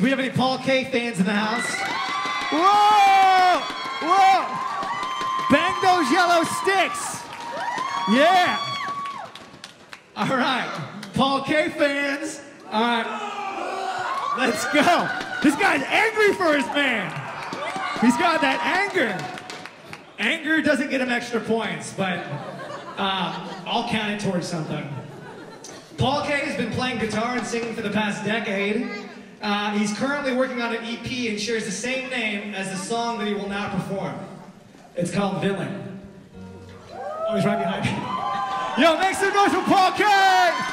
Do we have any Paul Kay fans in the house? Whoa! Whoa! Bang those yellow sticks! Yeah! All right, Paul Kay fans. All right, let's go. This guy's angry for his man! He's got that anger! Anger doesn't get him extra points, but uh, I'll count it towards something. Paul Kay has been playing guitar and singing for the past decade. Uh, he's currently working on an EP and shares the same name as the song that he will now perform. It's called Villain. Oh, he's right behind me. Yo, make some noise for Paul Kay!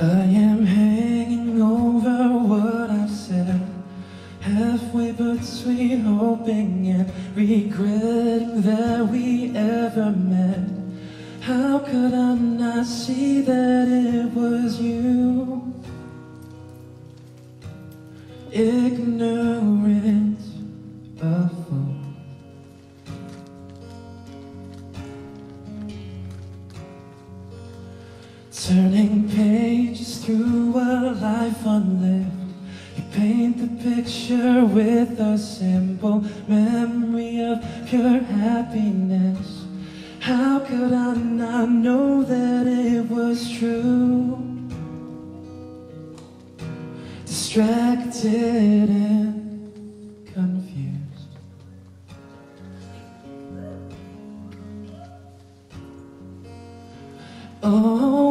I am hanging over what I've said Halfway between hoping and regretting that we ever met How could I not see that it was you? Ignorant Turning pages through a life unlived. You paint the picture with a simple memory of pure happiness. How could I not know that it was true? Distracted and confused. Oh,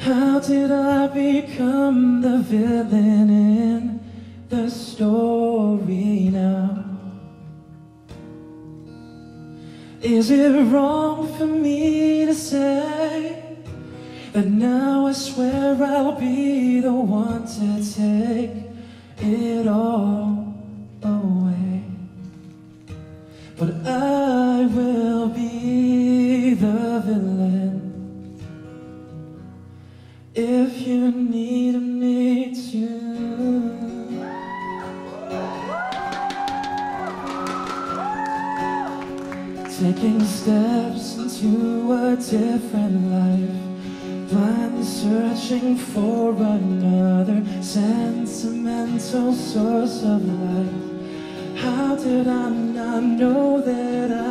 How did I become the villain in the story now? Is it wrong for me to say that now I swear I'll be the one to take it all away? But I will be the villain Taking steps into a different life, blindly searching for another sentimental source of life. How did I not know that I'd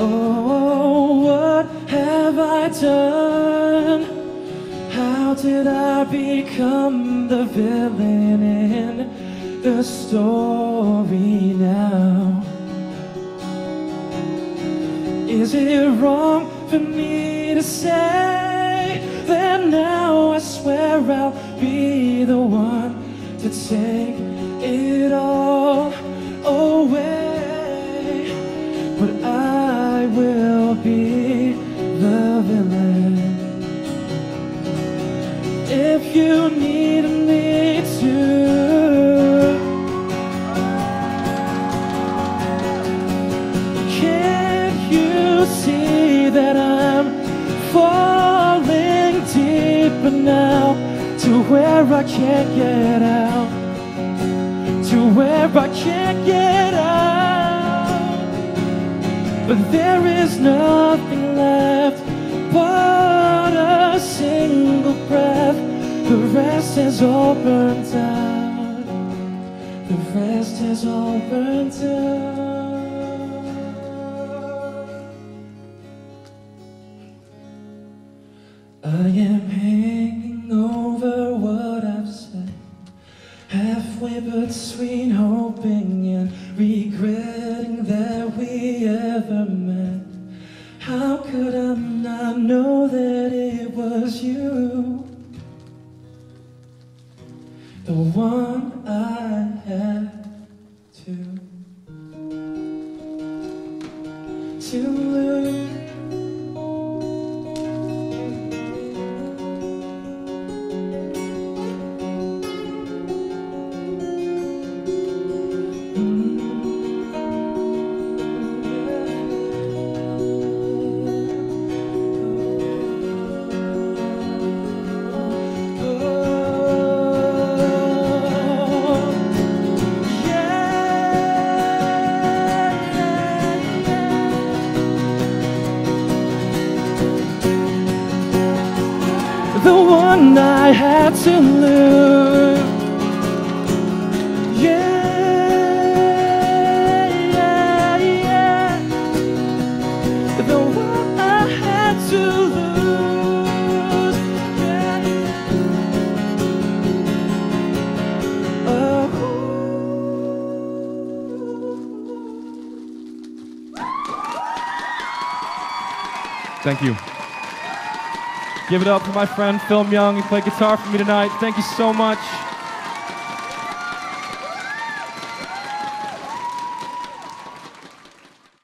Oh, what have I done? How did I become the villain in the story now? Is it wrong for me to say that now I swear I'll be the one to take it all away? If you need me to. Can't you see that I'm falling deeper now to where I can't get out? To where I can't get out. But there is nothing left but a single breath. The rest is all burnt out. The rest is all burnt out. I am hanging over what I've said. Halfway between hoping and regretting that we ever met. How could I not know that it was you? the one I had to to lose. To lose. Yeah, yeah, yeah. The one I had to lose. Yeah. Oh. Thank you. Give it up for my friend Phil Young. He played guitar for me tonight. Thank you so much.